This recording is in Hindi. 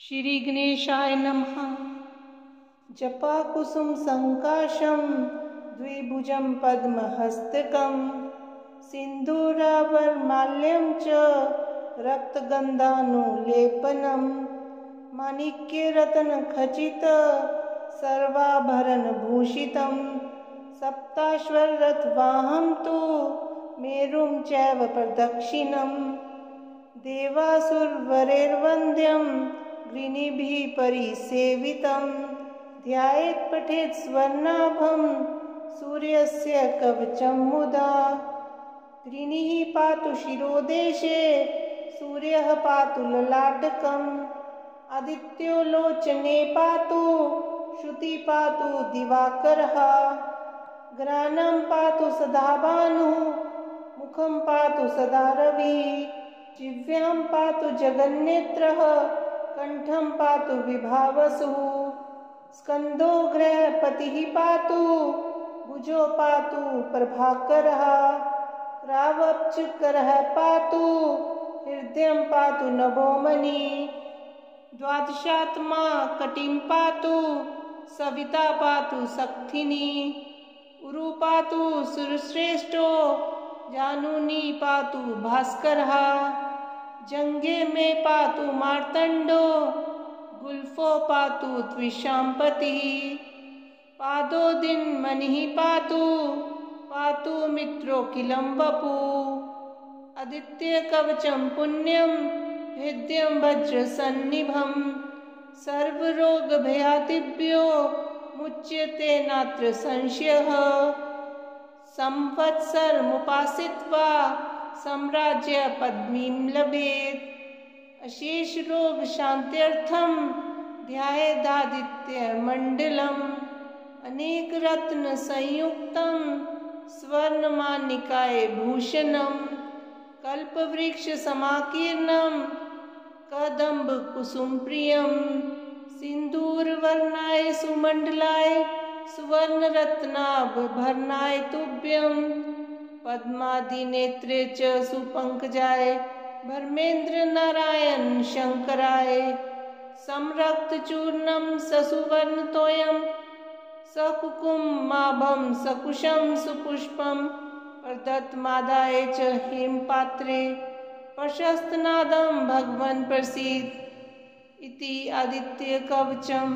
श्रीगणेशाय नमः। जपाकुसुम सङ्काशं द्विभुजं पद्महस्तकं। सिन्दूरावरमाल्यं च रक्तगन्धानुलेपनं। माणिक्यरत्नखचित सर्वाभरणभूषितं। सप्ताश्वरथवाहं तु मेरुं चैव प्रदक्षिणम् देवासुरवरेर्वन्द्यं गृणिभिः परिसेवितं ध्यायेत् पठेत् स्वर्णाभं सूर्यस्य कवचं मुदा। गृणिः पातु शिरोदेशे, सूर्यः पातु ललाटकम्। आदित्यो लोचने पातु, श्रुति पातु दिवाकरः। ग्रानं पातु सदा भानुः मुखं पातु सदा रविः जिह्व्यां पातु जगन्नेत्रः। कण्ठं पातु विभावसुः। स्कन्दो ग्रहपतिः पातु भुजो पातु प्रभाकरः। क्रावप्चकरः पातु। हृदयं पातु नभोमणि द्वादशात्मा कटिं पातु। सविता पातु शक्थिनी उरु पातु सुरश्रेष्ठो। जानुनी पातु भास्करः। जंगे में पातु मार्तंडो, गुल्फो पातु त्विशांपति पादो दिन मनि पातु पातु मित्रो किलं वपु आदित्य कवचम पुण्यम हृदयं वज्रसन्निभं। सर्वरोगभयादिभ्यो मुच्यते नात्र संशयः। संवत्सरमुपासित्वा साम्राज्य पद्मीं लभेत्। अशेष रोग शान्त्यर्थं ध्यायेदादित्यमण्डलम् अनेक रत्न संयुक्तं स्वर्णमानिकाय भूषणं कल्पवृक्ष समाकीर्णं कदम्ब कुसुम प्रियं सिन्दूरवर्णाय सुमण्डलाय सुवर्णरत्नाभरणाय तुभ्यं पद्मादिनेत्रे च सुपङ्कजाय धर्मेन्द्र नारायण शङ्कराय संरक्तचूर्णं ससुवर्णतोयं सकुकुमाभं सकुशं सुपुष्पं प्रदत्तमादाय च हेमपात्रे प्रशस्तनादं भगवन् प्रसीद इति आदित्यकवचम्